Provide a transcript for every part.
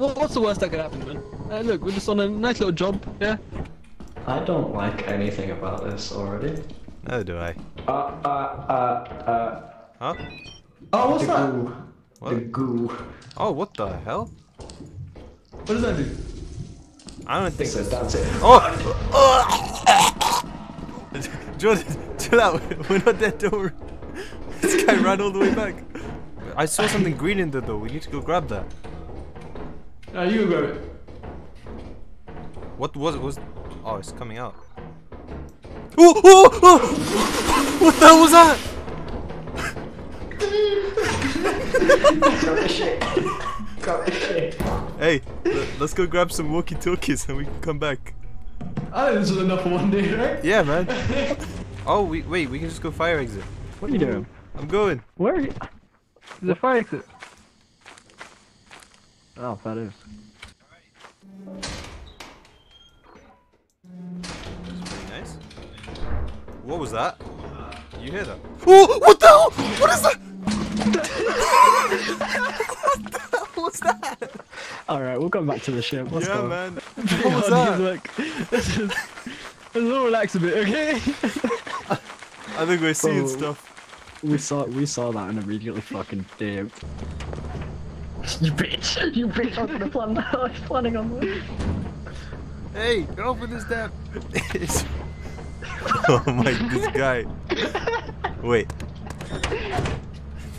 what, what's the worst that could happen, man? Uh, look, we're just on a nice little job, yeah? I don't like anything about this already. Neither do I. Uh, uh, uh, uh. Huh? Oh, what's The that? goo. What? The goo. Oh, what the hell? What does that do? I don't think So so. that's it. Oh! Jordan, chill out. We're not dead, don't worry. This guy ran all the way back. I saw something green in there though. We need to go grab that. Ah, you go grab it. What was it? Was oh, it's coming out. Oh, oh, oh! What the hell was that? Grab the shit. Grab the shit. Hey, let's go grab some walkie-talkies and we can come back. I think this was enough for one day, right? Yeah, man. Oh, we wait. We can just go fire exit. What are you doing? I'm going. Where are you? There's a fire exit. Oh, that is. Pretty nice. What was that? You hear that? Oh, what the hell? What is that? what the hell was that? Alright, we'll come back to the ship. Let's yeah, go. man. What was that? Look, let's just, let's all relax a bit, okay? I think we're seeing Bro. stuff. we saw we saw that and immediately fucking dipped. You bitch! You bitch! I was gonna plan that. I was planning on that. Hey, open this damn. It's- oh my, this guy. Wait.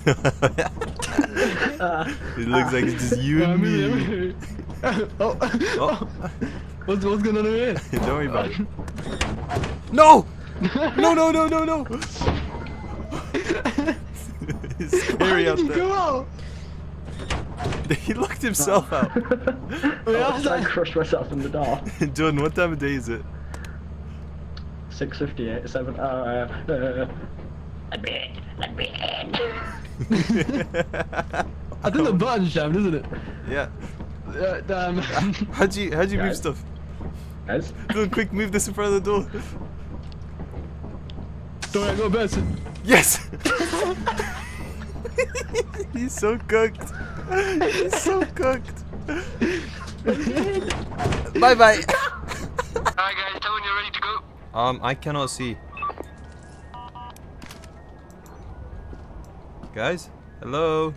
it looks like it's just you and me. oh, Oh, what's, what's going on over here? don't worry about it. No! No, no, no, no, no! it's scary out there. Go out! He locked himself out. Yeah, I I crushed myself in the dark. Jordan, what time of day is it? 658, 7, uh, uh, let me in, let me in. I think the button's jammed, isn't it? yeah. Uh, damn. How'd you, how'd you move stuff? Guys, Go quick, move this in front of the door. Don't worry, I got a. Yes! He's so cooked. He's so cooked. bye bye. Alright guys, tell when you're ready to go. Um, I cannot see. Guys? Hello?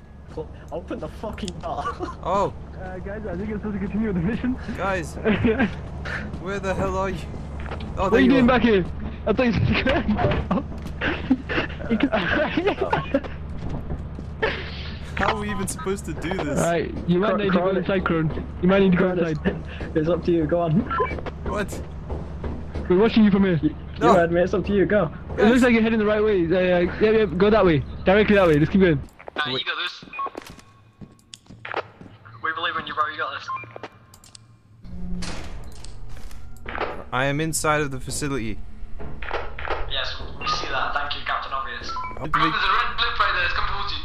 open the fucking door. Oh, Uh, guys, I think I'm supposed to continue with the mission. guys, where the hell are you? Oh, what are you doing are. back here? I thought you said How are we even supposed to do this? Alright, you might Cro- need to go inside, Chrone. You might need to go Cronus, inside. it's up to you, go on. What? We're watching you from here. You No. heard me, it's up to you, go. It looks like you're heading the right way. Uh, yeah, yeah, go that way. Directly that way. Just keep going. Nah, you got this. We believe in you, bro. You got this. I am inside of the facility. Yes, we see that. Thank you, Captain Obvious. How do there's a red blip right there. It's coming towards you.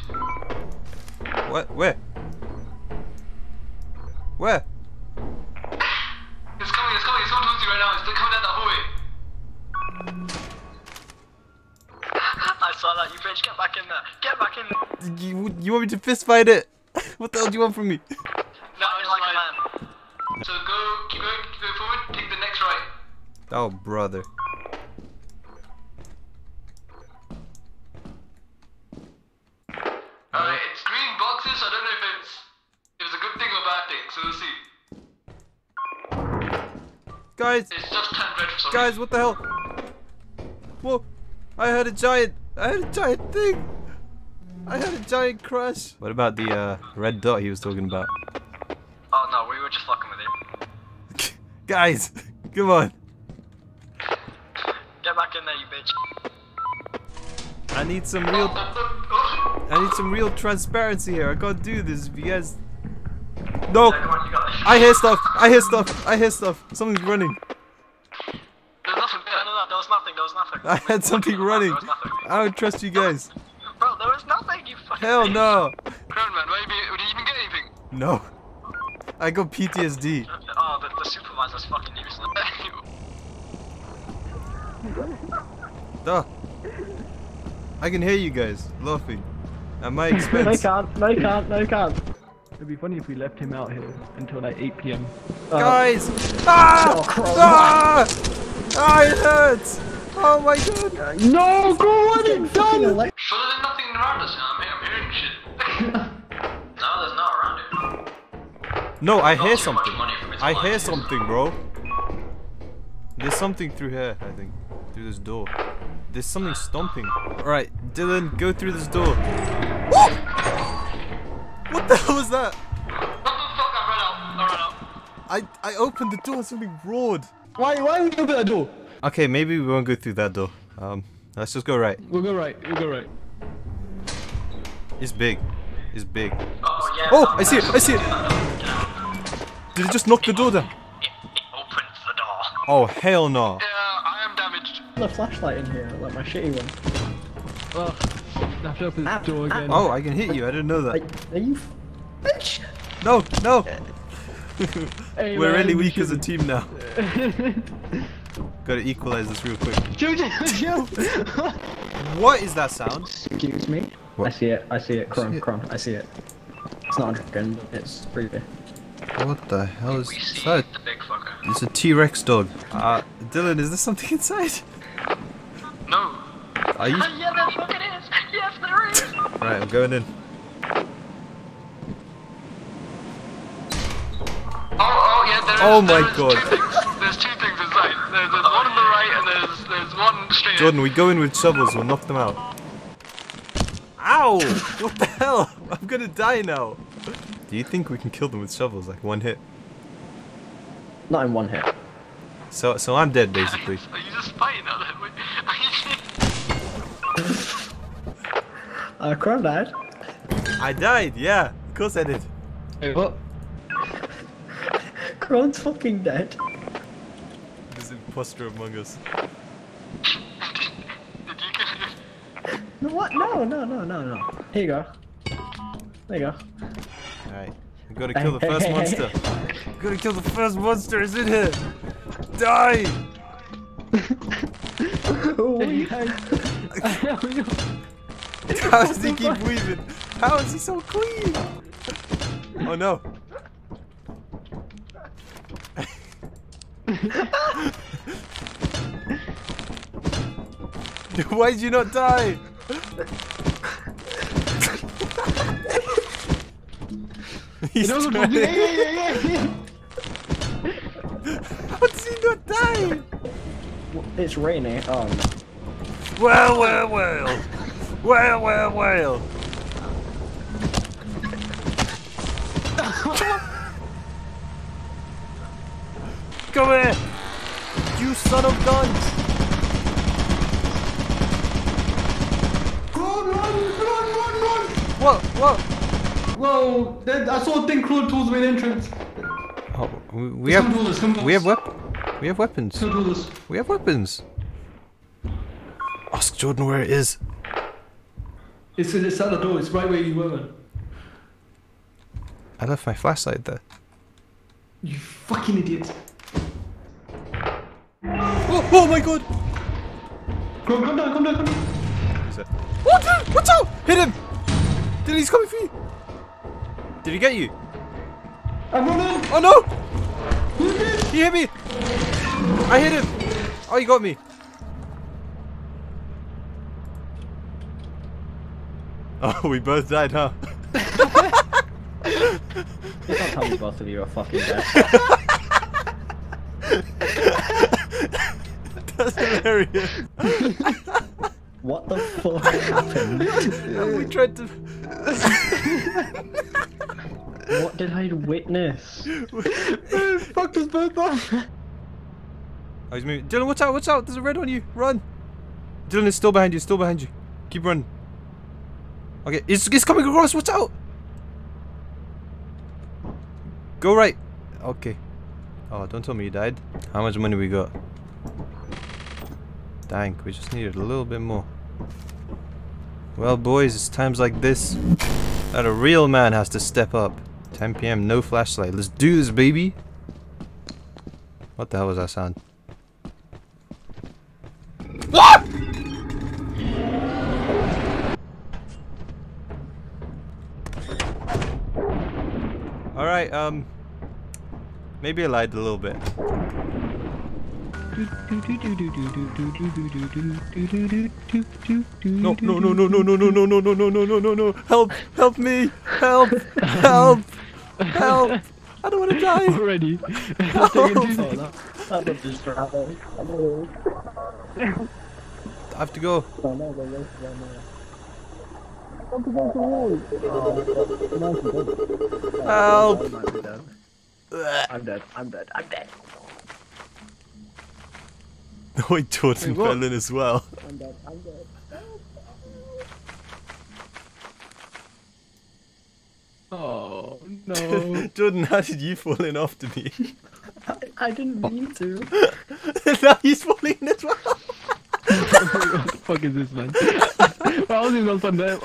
What? Where? Where? It's coming. It's coming. It's coming towards you right now. It's coming down that hallway. I saw that. You bitch. Get back in there. Get back in. You, you want me to fist fight it? what the hell do you want from me? No, it's like a man. So go. Keep going. Keep going forward. Take the next right. Oh, brother. Guys, It's just turned red guys, what the hell? Whoa, I heard a giant, I heard a giant thing. I had a giant crush. What about the uh, red dot he was talking about? Oh no, we were just fucking with him. Guys, come on. Get back in there, you bitch. I need some real, I need some real transparency here. I can't do this if you guys. No, Come on, you got this. I hear stuff. I hear stuff. I hear stuff. Something's running. There's nothing there. No, no, there was nothing. There was nothing. I had something There running. was nothing. I don't trust you guys. Bro, there was nothing. You fucking. Hell no. Crown man, where you did you even get anything? No. I got PTSD. Oh, the, the supervisor's fucking useless. Duh. I can hear you guys laughing at my expense. No, you can't, no, you can't, no, you can't. It'd be funny if we left him out here until like 8 p.m. Guys! Ah! oh, ah! Ah, it hurts! Oh my god! No, go on it, done! So there's nothing around us now. I'm, I'm hearing shit. no, there's not around it. No, I hear something. money from its I hear something, bro. There's something through here, I think. Through this door. There's something stomping. Alright, Dylan, go through this door. Whoa! What the hell was that? What the fuck? I ran out. I ran out. I, I opened the door and something roared. Why, why would you open that door? Okay, maybe we won't go through that door. Um, let's just go right. We'll go right, we'll go right. It's big. It's big. Oh yeah. Oh, I'm see it, I see it. Did it just knock the door down? It, it opens the door. Oh, hell no. Yeah, I am damaged. The flashlight in here, like my shitty one. Ugh. I have to open the door again. Oh, I can hit you. I didn't know that. Like, are you? Bitch! No, no. Hey, We're man, really we weak as a team now. Gotta equalize this real quick. What is that sound? Excuse me? What? I see it, I see it, Chrone, See? Chrone, I see it. It's not a dragon, it's creepy. What the hell is We that? the big fucker. It's a T-Rex dog. Uh, Dylan, is there something inside? No. Are you? yeah, there fucking is. Yes, there is. Right, I'm going in. Oh, oh, yeah, there is. Oh my there is God. Two things. There's two things inside. There's, there's one on the right and there's there's one straight. in. Jordan, we go in with shovels. We'll knock them out. Ow! What the hell? I'm gonna die now. Do you think we can kill them with shovels, like one hit? Not in one hit. So, so I'm dead basically. Are you just fighting Uh, Chrone died. I died. Yeah, of course I did. Hey, what? Chrone's fucking dead. This an imposter among us. Did you kill him? No, what? No, no, no, no, no. Here you go. There you go. Alright, we gotta kill the first monster. We gotta kill the first monster. Is in here. Die! How does he keep weaving? How is he so clean? Oh no. Why did you not die? He's No, no, no, trying- yeah, yeah, yeah, yeah. How does he not die? It's raining. Oh no. Well, well, well. Well, well, well. Come here! You son of guns! Run, run, run, run, run! What? What? Whoa, that, I saw a thing crawling towards the main entrance. Oh, we, we have towards us, we have us. wep we have weapons. Come towards. We have weapons. Ask Jordan where it is. It's, it's at the door, it's right where you were. I left my flashlight there. You fucking idiot. Oh, oh my god! Come come down, come down, come down. Who's that? What? the- Watch out! Hit him! Did he's coming for you? Did he get you? I'm running! Oh no! He hit me! I hit him! Oh, he got me. Oh, we both died, huh? You can't tell me both of you are fucking dead. That's hilarious. what the fuck happened? we tried to. What did I witness? Us both off! Oh, he's moving. Dylan, watch out, watch out. There's a red on you. Run. Dylan is still behind you, still behind you. Keep running. Okay, it's, it's coming across. Watch out. Go right. Okay. Oh, don't tell me you died. How much money we got? Dang, we just needed a little bit more. Well, boys, it's times like this that a real man has to step up. 10 p.m., no flashlight. Let's do this, baby. What the hell was that sound? Alright, um... Maybe I lied a little bit. No, no, no, no, no, no, no, no, no, no, no, no, no, no, no. Help! Help me! Help! Help! Help! I don't want to die! Already. Help! That was just travel. I have to go. Help! I'm dead. I'm dead. I'm dead. Oh, Jordan what? fell in as well. I'm dead. I'm dead. Oh no. Jordan, how did you fall in after me? I didn't mean to. now he's falling in as well. what the fuck is this, man? Well, I was even on Sunday.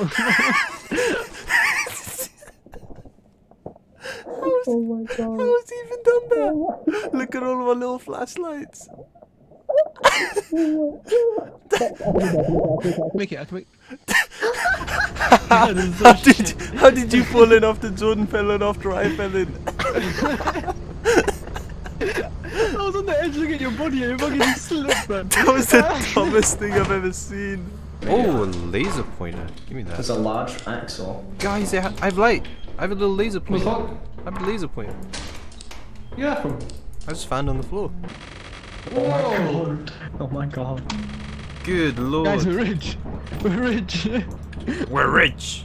Oh my god. How's he even done that? Look at all my little flashlights. make it, I can make. How, how did how did you fall in after Jordan fell in after I fell in? I was on the edge looking at your body and you fucking slipped, man. That was the dumbest thing I've ever seen. Oh, a laser pointer. Give me There's that. a large axle. Guys, I have light. I have a little laser What's pointer. that? I have a laser pointer. Yeah. I just found on the floor. Oh my oh god. Oh my god. Good lord. Guys, we're rich. We're rich. We're rich.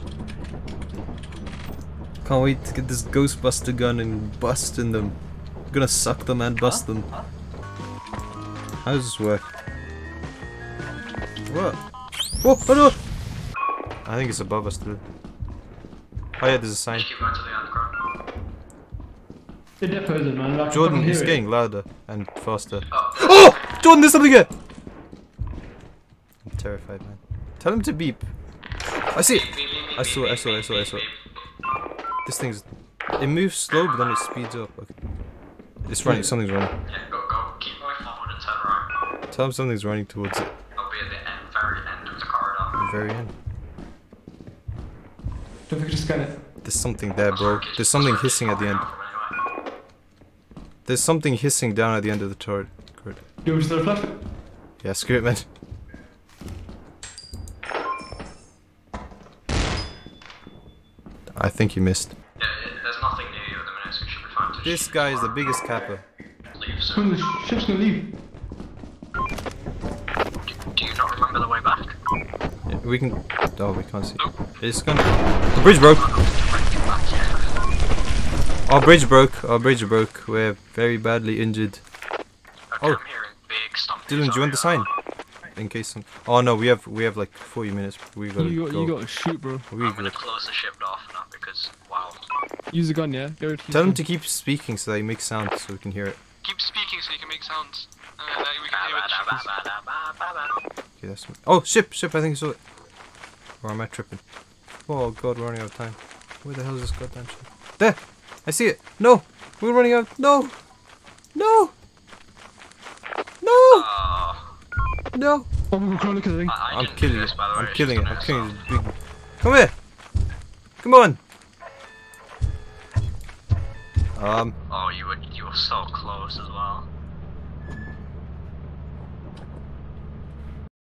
Can't wait to get this Ghostbuster gun and bust in them. I'm gonna suck them and bust them. How does this work? What? Oh, oh no! I think it's above us still. Oh yeah, there's a sign. Just keep going to the underground. The depot is man. Like, Jordan, fucking it's it. getting louder and faster. Oh, Oh! Jordan, there's something here! I'm terrified, man. Tell him to beep. I see it! I saw it, I saw it, I saw it, I saw it. beep. This thing's... It moves slow, but then it speeds up. Okay. It's running, something's running. Yeah, go, go. Keep going forward and turn around. Tell him something's running towards it. It'll be at the end, very end of the corridor. The very end. Don't forget to scan it. There's something there, bro. There's something hissing at the end. There's something hissing down at the end of the turret. Good. Do you want me to start a flashlight? Yeah, screw it, man. I think you missed. Yeah, it, there's nothing near you at the minute, so you should be fine to This guy is the biggest capper. leave When soon. the ship's gonna leave. We can. Oh, we can't see. It's gonna. The bridge broke. Our bridge broke. Our bridge broke. We're very badly injured. Oh. I'm big stomp. Dylan, do you want the sign? In case some. Oh no, we have we have like 40 minutes. We gotta You got, go. you got to shoot, bro. we I'm gonna gotta- close the ship off now because, wow. Use a gun, yeah? Go to Tell him to keep speaking so that he makes sound so we can hear it. Keep speaking so you can make sounds. Uh, that we can hear it. Okay, that's. Oh, ship, ship! I think I saw. Or am I tripping? Oh god, we're running out of time. Where the hell is this goddamn ship? There! I see it! No! We're running out! No! No! No! Oh, No! Oh, we're crawling thing. I, I I'm killing it. by the way, I'm killing it. I'm killing this big. Come here! Come on! Um. Oh, you were you were so close as well.